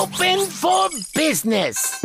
Open for business.